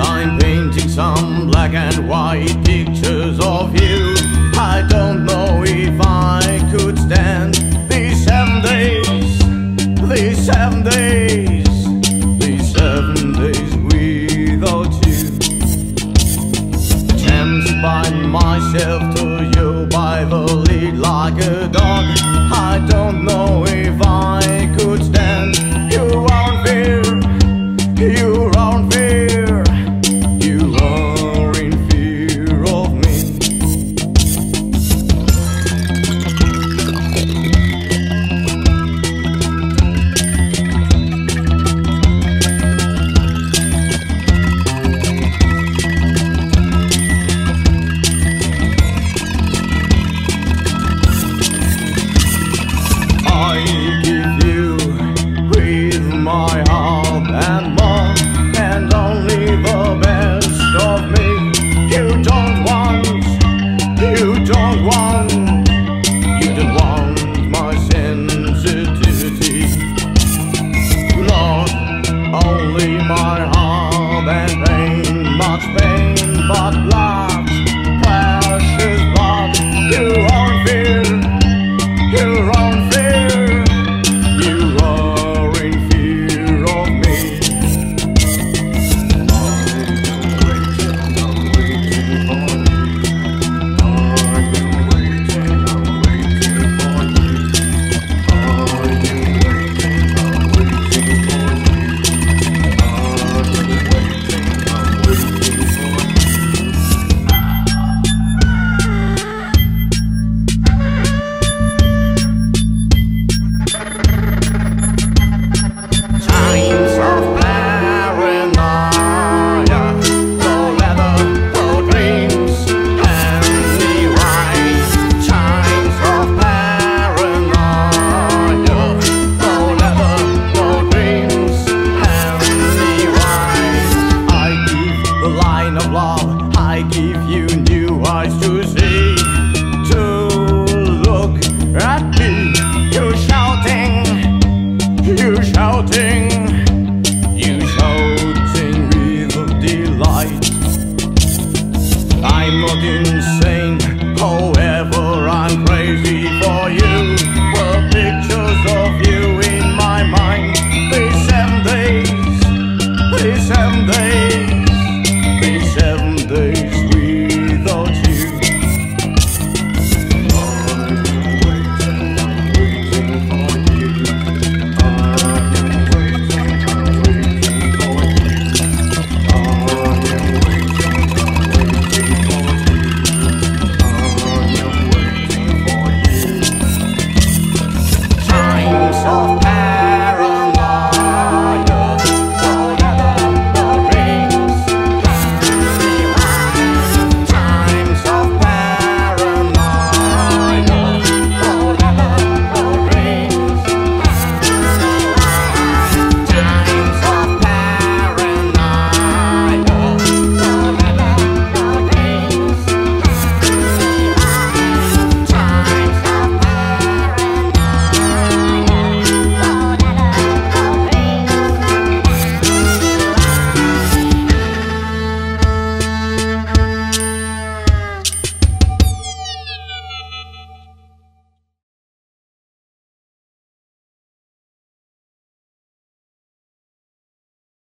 I'm painting some black and white pictures of you. I don't know if I could stand These seven days, these seven days These seven days without you. Tempted by myself to you by the lead like a dog. I don't know but blood, love, I give you new eyes to see, to look at me. You're shouting. You're shouting, you shouting with delight. I'm not insane, oh